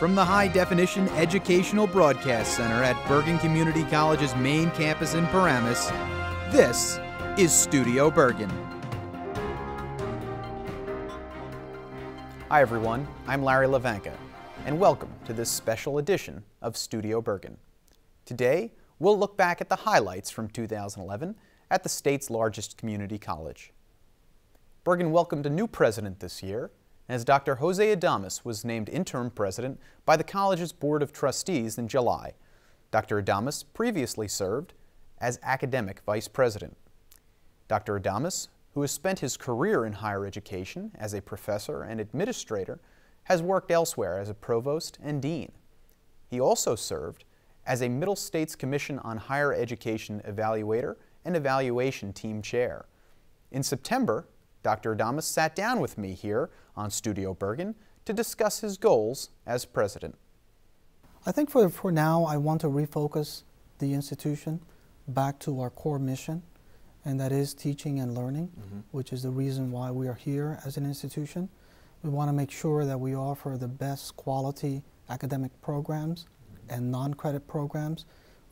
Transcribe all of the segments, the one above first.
From the High Definition Educational Broadcast Center at Bergen Community College's main campus in Paramus, this is Studio Bergen. Hi everyone, I'm Larry Levanka, and welcome to this special edition of Studio Bergen. Today, we'll look back at the highlights from 2011 at the state's largest community college. Bergen welcomed a new president this year, as Dr. Jose Adames was named interim president by the college's Board of Trustees in July. Dr. Adames previously served as academic vice president. Dr. Adames, who has spent his career in higher education as a professor and administrator, has worked elsewhere as a provost and dean. He also served as a Middle States Commission on Higher Education evaluator and evaluation team chair. In September, Dr. Adames sat down with me here on Studio Bergen to discuss his goals as president. I think for, for now, I want to refocus the institution back to our core mission, and that is teaching and learning, mm -hmm. which is the reason why we are here as an institution. We want to make sure that we offer the best quality academic programs mm -hmm. and non credit programs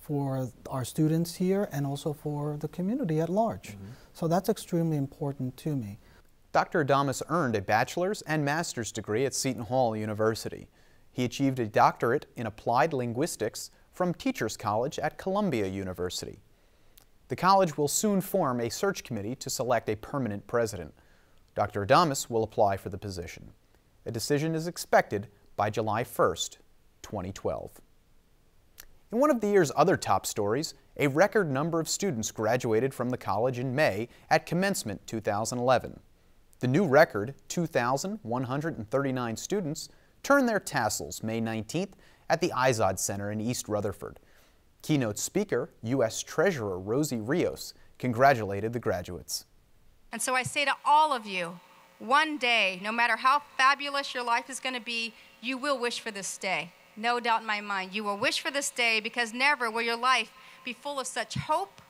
for our students here and also for the community at large. Mm -hmm. So that's extremely important to me. Dr. Adames earned a bachelor's and master's degree at Seton Hall University. He achieved a doctorate in applied linguistics from Teachers College at Columbia University. The college will soon form a search committee to select a permanent president. Dr. Adames will apply for the position. A decision is expected by July 1st, 2012. In one of the year's other top stories, a record number of students graduated from the college in May at commencement 2011. The new record, 2,139 students, turned their tassels May 19th at the Izod Center in East Rutherford. Keynote speaker, U.S. Treasurer Rosie Rios, congratulated the graduates. And so I say to all of you, one day, no matter how fabulous your life is going to be, you will wish for this day no doubt in my mind. You will wish for this day because never will your life be full of such hope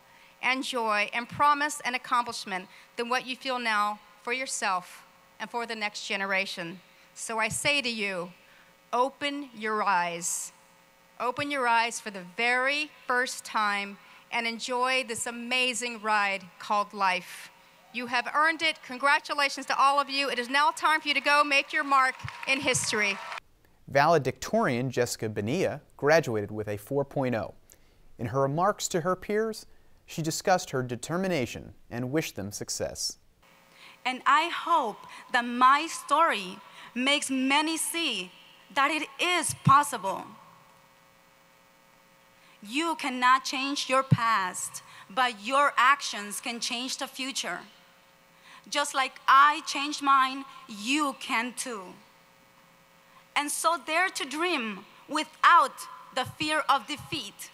and joy and promise and accomplishment than what you feel now for yourself and for the next generation. So I say to you, open your eyes. Open your eyes for the very first time and enjoy this amazing ride called life. You have earned it. Congratulations to all of you. It is now time for you to go make your mark in history. Valedictorian Jessica Bonilla graduated with a 4.0. In her remarks to her peers, she discussed her determination and wished them success. And I hope that my story makes many see that it is possible. You cannot change your past, but your actions can change the future. Just like I changed mine, you can too and so dare to dream without the fear of defeat.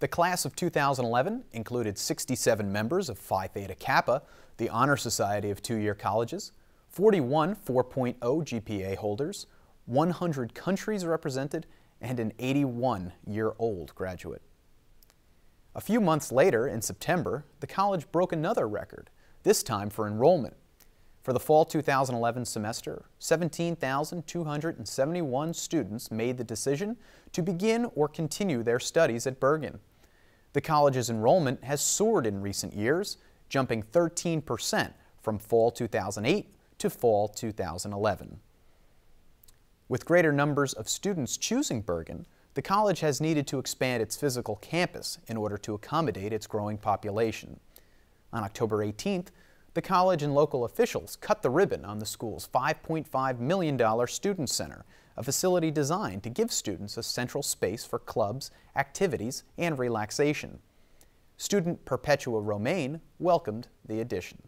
The class of 2011 included 67 members of Phi Theta Kappa, the honor society of two-year colleges, 41 4.0 GPA holders, 100 countries represented, and an 81-year-old graduate. A few months later, in September, the college broke another record, this time for enrollment. For the fall 2011 semester, 17,271 students made the decision to begin or continue their studies at Bergen. The college's enrollment has soared in recent years, jumping 13% from fall 2008 to fall 2011. With greater numbers of students choosing Bergen, the college has needed to expand its physical campus in order to accommodate its growing population. On October 18th, the college and local officials cut the ribbon on the school's $5.5 million student center, a facility designed to give students a central space for clubs, activities, and relaxation. Student Perpetua Romaine welcomed the addition.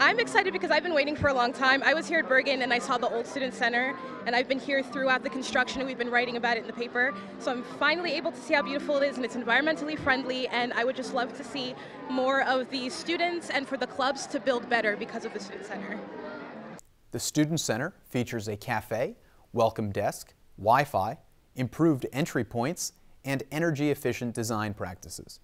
I'm excited because I've been waiting for a long time. I was here at Bergen and I saw the old student center and I've been here throughout the construction and we've been writing about it in the paper. So I'm finally able to see how beautiful it is and it's environmentally friendly and I would just love to see more of the students and for the clubs to build better because of the student center. The student center features a cafe, welcome desk, Wi-Fi, improved entry points, and energy efficient design practices.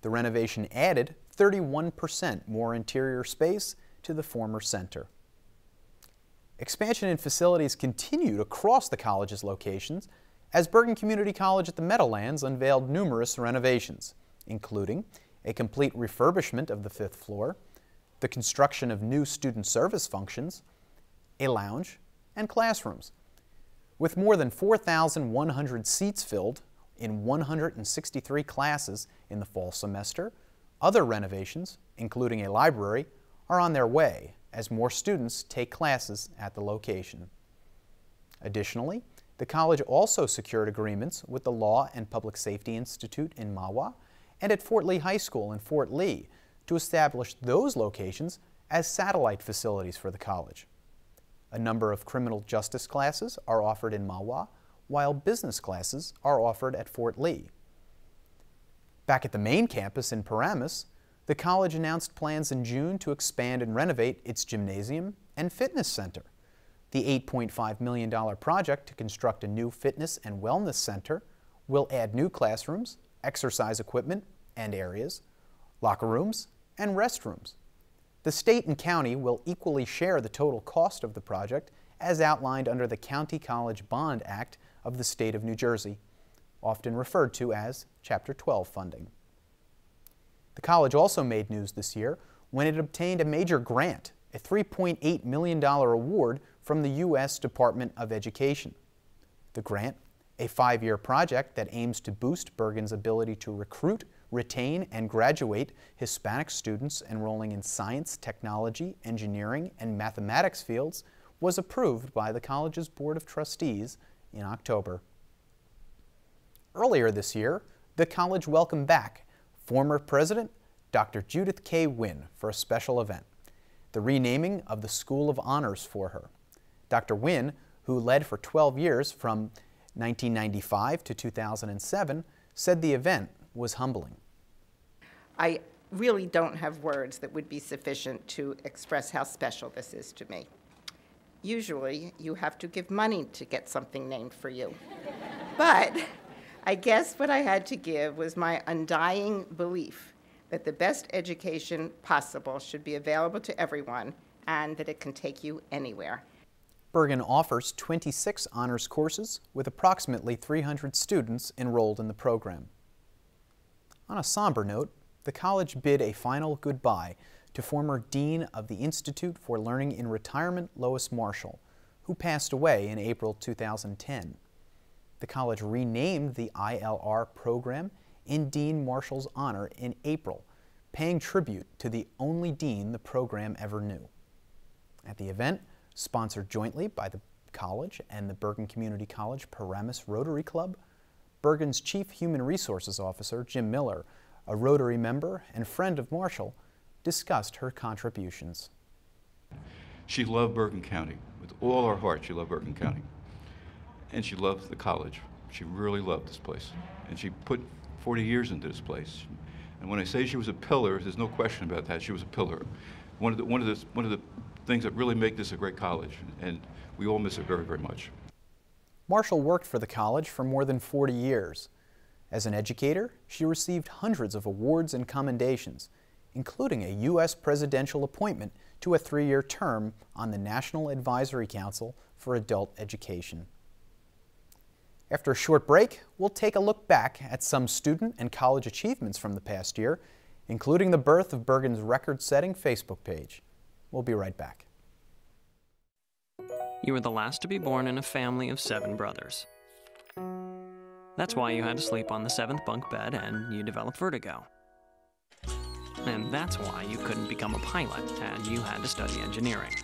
The renovation added 31% more interior space to the former center. Expansion in facilities continued across the college's locations as Bergen Community College at the Meadowlands unveiled numerous renovations, including a complete refurbishment of the fifth floor, the construction of new student service functions, a lounge, and classrooms. With more than 4,100 seats filled in 163 classes in the fall semester, other renovations, including a library, are on their way as more students take classes at the location. Additionally, the college also secured agreements with the Law and Public Safety Institute in Mahwah and at Fort Lee High School in Fort Lee to establish those locations as satellite facilities for the college. A number of criminal justice classes are offered in Mahwah, while business classes are offered at Fort Lee. Back at the main campus in Paramus, the college announced plans in June to expand and renovate its gymnasium and fitness center. The $8.5 million project to construct a new fitness and wellness center will add new classrooms, exercise equipment and areas, locker rooms, and restrooms. The state and county will equally share the total cost of the project as outlined under the County College Bond Act of the state of New Jersey, often referred to as Chapter 12 funding. The college also made news this year when it obtained a major grant, a $3.8 million award from the U.S. Department of Education. The grant, a five-year project that aims to boost Bergen's ability to recruit, retain, and graduate Hispanic students enrolling in science, technology, engineering, and mathematics fields, was approved by the college's Board of Trustees in October. Earlier this year, the college welcomed back former President Dr. Judith K. Winn for a special event, the renaming of the School of Honors for her. Dr. Winn, who led for 12 years from 1995 to 2007, said the event was humbling. I really don't have words that would be sufficient to express how special this is to me. Usually, you have to give money to get something named for you. but I guess what I had to give was my undying belief that the best education possible should be available to everyone and that it can take you anywhere. Bergen offers 26 honors courses with approximately 300 students enrolled in the program. On a somber note, the college bid a final goodbye to former Dean of the Institute for Learning in Retirement, Lois Marshall, who passed away in April 2010 the college renamed the ILR program in Dean Marshall's honor in April, paying tribute to the only dean the program ever knew. At the event, sponsored jointly by the college and the Bergen Community College Paramus Rotary Club, Bergen's Chief Human Resources Officer, Jim Miller, a Rotary member and friend of Marshall, discussed her contributions. She loved Bergen County. With all her heart, she loved Bergen County and she loved the college. She really loved this place. And she put 40 years into this place. And when I say she was a pillar, there's no question about that. She was a pillar. One of the, one of the, one of the things that really make this a great college. And we all miss her very, very much. Marshall worked for the college for more than 40 years. As an educator, she received hundreds of awards and commendations, including a U.S. presidential appointment to a three-year term on the National Advisory Council for Adult Education. After a short break, we'll take a look back at some student and college achievements from the past year, including the birth of Bergen's record-setting Facebook page. We'll be right back. You were the last to be born in a family of seven brothers. That's why you had to sleep on the seventh bunk bed and you developed vertigo. And that's why you couldn't become a pilot and you had to study engineering.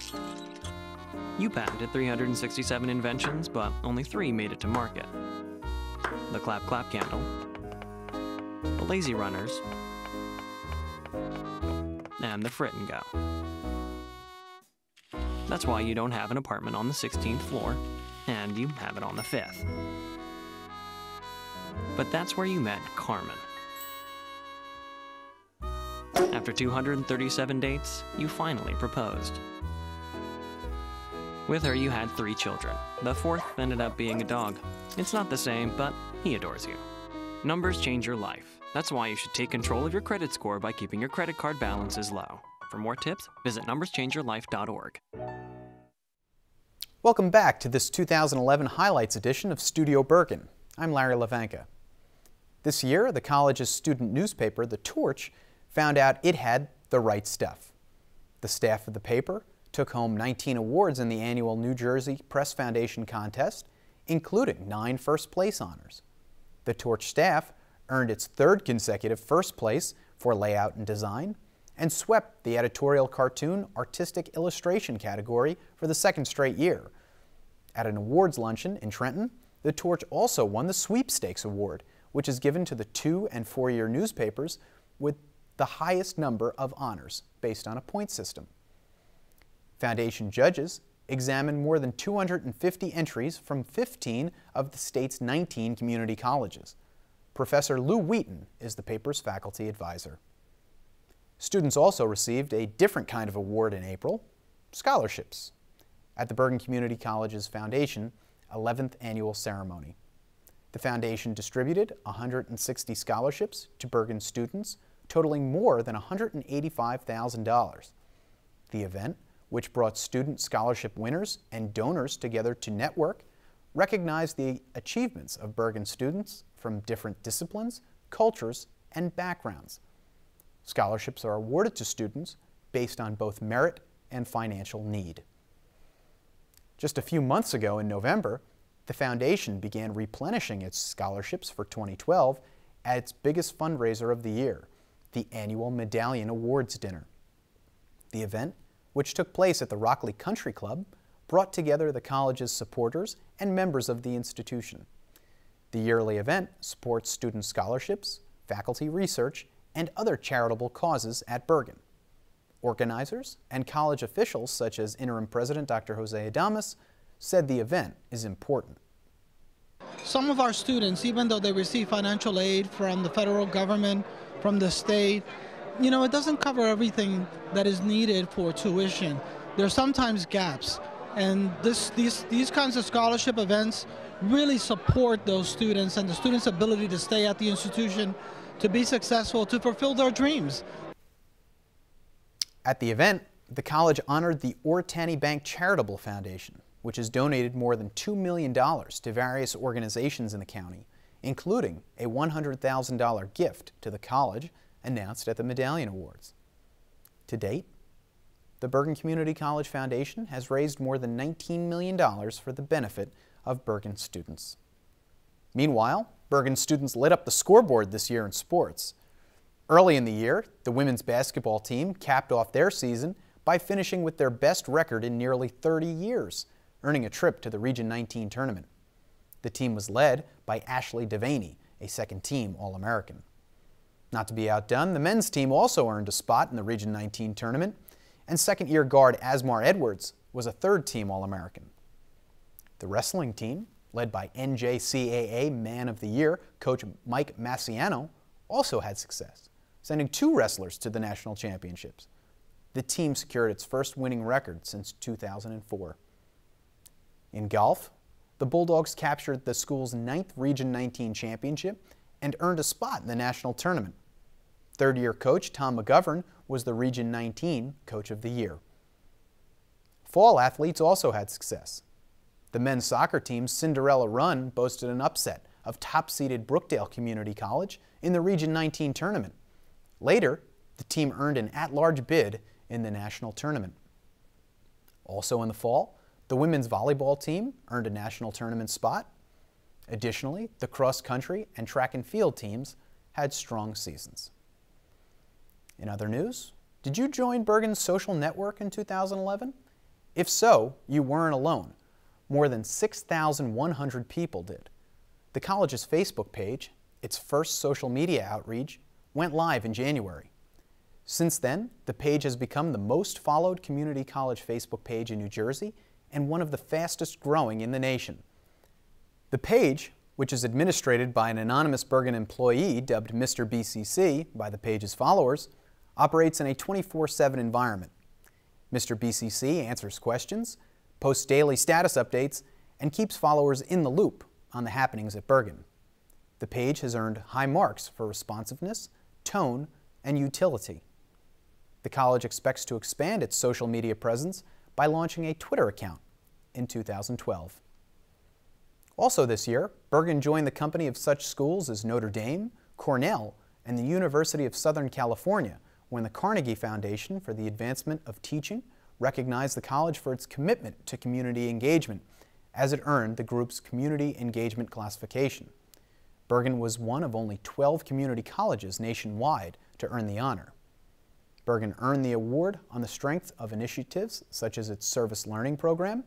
You patented 367 inventions, but only three made it to market. The Clap Clap Candle, the Lazy Runners, and the Frit and Go. That's why you don't have an apartment on the 16th floor, and you have it on the 5th. But that's where you met Carmen. After 237 dates, you finally proposed. With her, you had three children. The fourth ended up being a dog. It's not the same, but he adores you. Numbers change your life. That's why you should take control of your credit score by keeping your credit card balances low. For more tips, visit numberschangeyourlife.org. Welcome back to this 2011 Highlights edition of Studio Bergen. I'm Larry Levanka. This year, the college's student newspaper, The Torch, found out it had the right stuff. The staff of the paper took home 19 awards in the annual New Jersey Press Foundation contest, including nine first place honors. The Torch staff earned its third consecutive first place for layout and design, and swept the editorial cartoon artistic illustration category for the second straight year. At an awards luncheon in Trenton, the Torch also won the Sweepstakes Award, which is given to the two and four year newspapers with the highest number of honors based on a point system. Foundation judges examined more than 250 entries from 15 of the state's 19 community colleges. Professor Lou Wheaton is the paper's faculty advisor. Students also received a different kind of award in April, scholarships, at the Bergen Community College's Foundation 11th annual ceremony. The foundation distributed 160 scholarships to Bergen students, totaling more than $185,000. The event, which brought student scholarship winners and donors together to network, recognize the achievements of Bergen students from different disciplines, cultures, and backgrounds. Scholarships are awarded to students based on both merit and financial need. Just a few months ago in November, the foundation began replenishing its scholarships for 2012 at its biggest fundraiser of the year, the annual Medallion Awards Dinner. The event, which took place at the Rockleigh Country Club, brought together the college's supporters and members of the institution. The yearly event supports student scholarships, faculty research, and other charitable causes at Bergen. Organizers and college officials, such as Interim President Dr. Jose Adames, said the event is important. Some of our students, even though they receive financial aid from the federal government, from the state, you know, it doesn't cover everything that is needed for tuition. There are sometimes gaps. And this, these, these kinds of scholarship events really support those students and the students' ability to stay at the institution to be successful, to fulfill their dreams. At the event, the college honored the Oritani Bank Charitable Foundation, which has donated more than $2 million to various organizations in the county, including a $100,000 gift to the college announced at the Medallion Awards. To date, the Bergen Community College Foundation has raised more than $19 million for the benefit of Bergen students. Meanwhile, Bergen students lit up the scoreboard this year in sports. Early in the year, the women's basketball team capped off their season by finishing with their best record in nearly 30 years, earning a trip to the Region 19 tournament. The team was led by Ashley Devaney, a second team All American. Not to be outdone, the men's team also earned a spot in the Region 19 tournament, and second year guard Asmar Edwards was a third team All American. The wrestling team led by NJCAA Man of the Year coach Mike Massiano, also had success, sending two wrestlers to the national championships. The team secured its first winning record since 2004. In golf, the Bulldogs captured the school's ninth Region 19 championship and earned a spot in the national tournament. Third year coach Tom McGovern was the Region 19 Coach of the Year. Fall athletes also had success. The men's soccer team's Cinderella run boasted an upset of top-seeded Brookdale Community College in the Region 19 tournament. Later, the team earned an at-large bid in the national tournament. Also in the fall, the women's volleyball team earned a national tournament spot. Additionally, the cross-country and track and field teams had strong seasons. In other news, did you join Bergen's social network in 2011? If so, you weren't alone. More than 6,100 people did. The college's Facebook page, its first social media outreach, went live in January. Since then, the page has become the most followed community college Facebook page in New Jersey and one of the fastest growing in the nation. The page, which is administrated by an anonymous Bergen employee dubbed Mr. BCC by the page's followers, operates in a 24 7 environment. Mr. BCC answers questions, posts daily status updates, and keeps followers in the loop on the happenings at Bergen. The page has earned high marks for responsiveness, tone, and utility. The college expects to expand its social media presence by launching a Twitter account in 2012. Also this year, Bergen joined the company of such schools as Notre Dame, Cornell, and the University of Southern California when the Carnegie Foundation for the Advancement of Teaching recognized the college for its commitment to community engagement as it earned the group's Community Engagement classification. Bergen was one of only 12 community colleges nationwide to earn the honor. Bergen earned the award on the strength of initiatives such as its service learning program,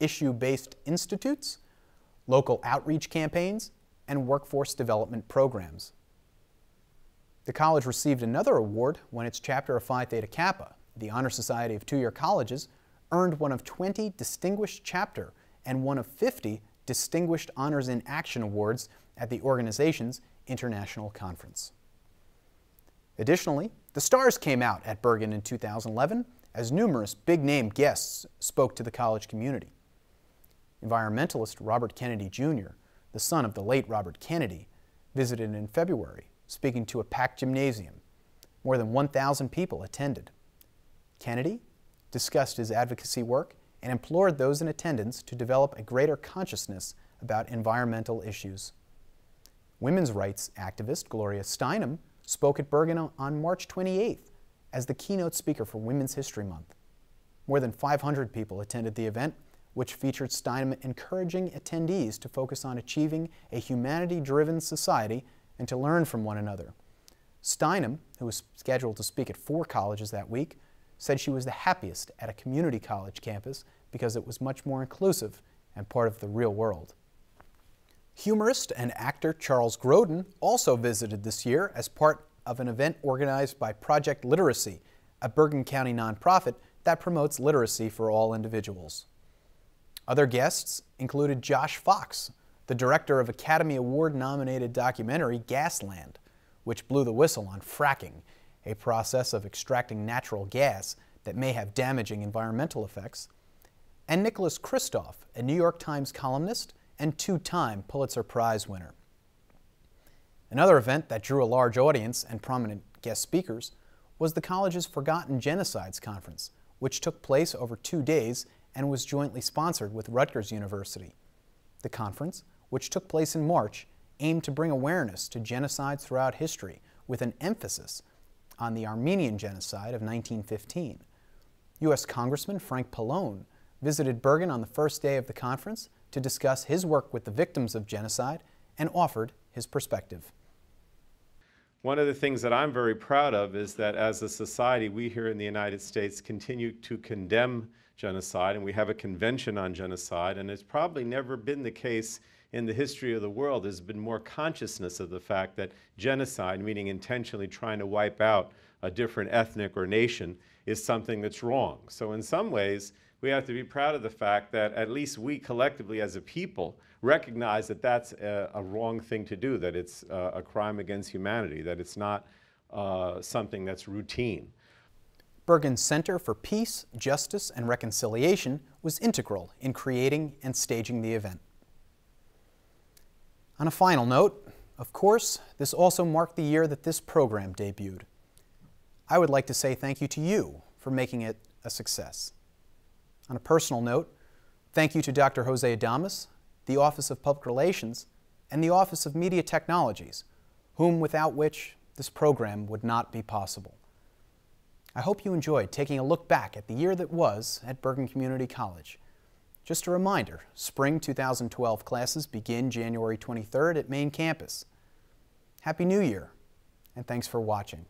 issue-based institutes, local outreach campaigns, and workforce development programs. The college received another award when its chapter of Phi Theta Kappa, the Honor Society of two-year colleges, earned one of 20 Distinguished Chapter and one of 50 Distinguished Honors in Action Awards at the organization's International Conference. Additionally, the stars came out at Bergen in 2011 as numerous big-name guests spoke to the college community. Environmentalist Robert Kennedy Jr., the son of the late Robert Kennedy, visited in February, speaking to a packed gymnasium. More than 1,000 people attended. Kennedy discussed his advocacy work and implored those in attendance to develop a greater consciousness about environmental issues. Women's rights activist Gloria Steinem spoke at Bergen on March 28th as the keynote speaker for Women's History Month. More than 500 people attended the event, which featured Steinem encouraging attendees to focus on achieving a humanity-driven society and to learn from one another. Steinem, who was scheduled to speak at four colleges that week, said she was the happiest at a community college campus because it was much more inclusive and part of the real world. Humorist and actor Charles Grodin also visited this year as part of an event organized by Project Literacy, a Bergen County nonprofit that promotes literacy for all individuals. Other guests included Josh Fox, the director of Academy Award nominated documentary Gasland, which blew the whistle on fracking, a process of extracting natural gas that may have damaging environmental effects, and Nicholas Kristof, a New York Times columnist and two-time Pulitzer Prize winner. Another event that drew a large audience and prominent guest speakers was the college's Forgotten Genocides Conference, which took place over two days and was jointly sponsored with Rutgers University. The conference, which took place in March, aimed to bring awareness to genocides throughout history with an emphasis on the Armenian genocide of 1915. U.S. Congressman Frank Pallone visited Bergen on the first day of the conference to discuss his work with the victims of genocide and offered his perspective. One of the things that I'm very proud of is that as a society, we here in the United States continue to condemn genocide, and we have a convention on genocide, and it's probably never been the case in the history of the world. There's been more consciousness of the fact that genocide, meaning intentionally trying to wipe out a different ethnic or nation, is something that's wrong. So in some ways, we have to be proud of the fact that at least we collectively as a people recognize that that's a, a wrong thing to do, that it's uh, a crime against humanity, that it's not uh, something that's routine. Bergen's Center for Peace, Justice, and Reconciliation was integral in creating and staging the event. On a final note, of course, this also marked the year that this program debuted. I would like to say thank you to you for making it a success. On a personal note, thank you to Dr. Jose Adames, the Office of Public Relations, and the Office of Media Technologies, whom without which this program would not be possible. I hope you enjoyed taking a look back at the year that was at Bergen Community College. Just a reminder, spring 2012 classes begin January 23rd at main campus. Happy New Year, and thanks for watching.